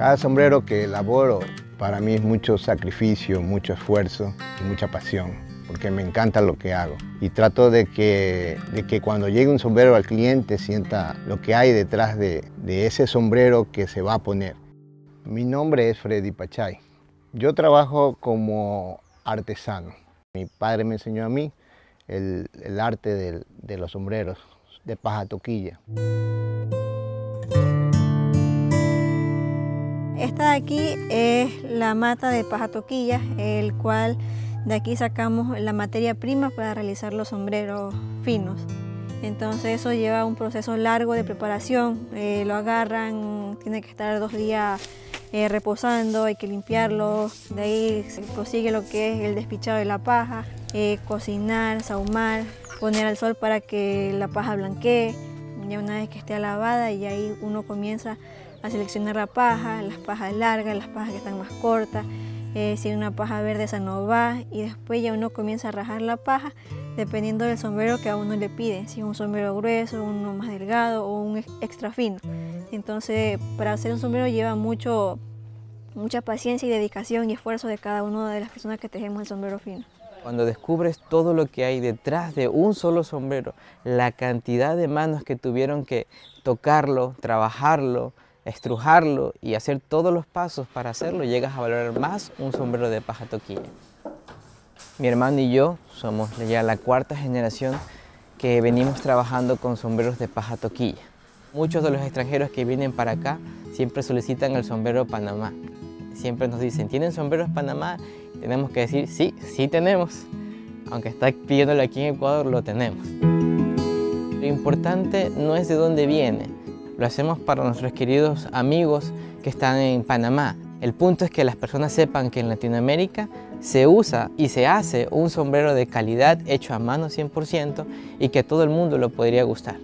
Cada sombrero que elaboro para mí es mucho sacrificio, mucho esfuerzo y mucha pasión, porque me encanta lo que hago. Y trato de que, de que cuando llegue un sombrero al cliente sienta lo que hay detrás de, de ese sombrero que se va a poner. Mi nombre es Freddy Pachay. Yo trabajo como artesano. Mi padre me enseñó a mí el, el arte del- de los sombreros de paja toquilla. Esta de aquí es la mata de paja toquilla, el cual de aquí sacamos la materia prima para realizar los sombreros finos. Entonces eso lleva un proceso largo de preparación, eh, lo agarran, tiene que estar dos días eh, reposando, hay que limpiarlo, de ahí se consigue lo que es el despichado de la paja, eh, cocinar, sahumar, poner al sol para que la paja blanquee, ya una vez que esté lavada y ahí uno comienza a seleccionar la paja, las pajas largas, las pajas que están más cortas, eh, si una paja verde esa no va y después ya uno comienza a rajar la paja dependiendo del sombrero que a uno le pide, si es un sombrero grueso, uno más delgado o un ex- extra fino. Entonces para hacer un sombrero lleva mucho, mucha paciencia y dedicación y esfuerzo de cada una de las personas que tejemos el sombrero fino. Cuando descubres todo lo que hay detrás de un solo sombrero, la cantidad de manos que tuvieron que tocarlo, trabajarlo, estrujarlo y hacer todos los pasos para hacerlo, llegas a valorar más un sombrero de paja toquilla. Mi hermano y yo somos ya la cuarta generación que venimos trabajando con sombreros de paja toquilla. Muchos de los extranjeros que vienen para acá siempre solicitan el sombrero Panamá. Siempre nos dicen, ¿tienen sombreros Panamá? Tenemos que decir, sí, sí tenemos. Aunque está pidiéndolo aquí en Ecuador, lo tenemos. Lo importante no es de dónde viene. Lo hacemos para nuestros queridos amigos que están en Panamá. El punto es que las personas sepan que en Latinoamérica se usa y se hace un sombrero de calidad hecho a mano 100% y que todo el mundo lo podría gustar.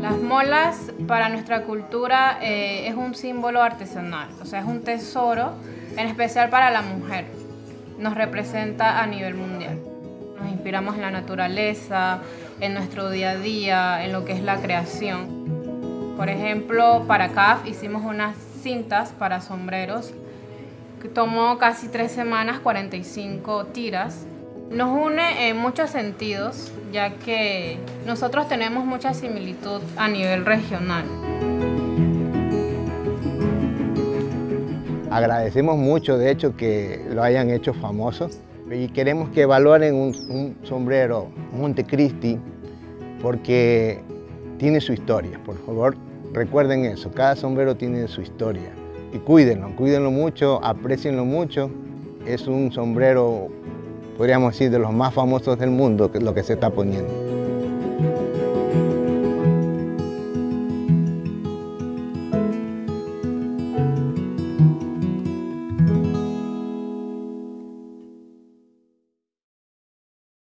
Las molas para nuestra cultura eh, es un símbolo artesanal, o sea, es un tesoro, en especial para la mujer. Nos representa a nivel mundial. Nos inspiramos en la naturaleza, en nuestro día a día, en lo que es la creación. Por ejemplo, para CAF hicimos unas cintas para sombreros que tomó casi tres semanas, 45 tiras. Nos une en muchos sentidos, ya que nosotros tenemos mucha similitud a nivel regional. Agradecemos mucho, de hecho, que lo hayan hecho famoso y queremos que valoren un, un sombrero Montecristi porque tiene su historia. Por favor, recuerden eso, cada sombrero tiene su historia y cuídenlo, cuídenlo mucho, aprecienlo mucho. Es un sombrero, podríamos decir, de los más famosos del mundo, que lo que se está poniendo.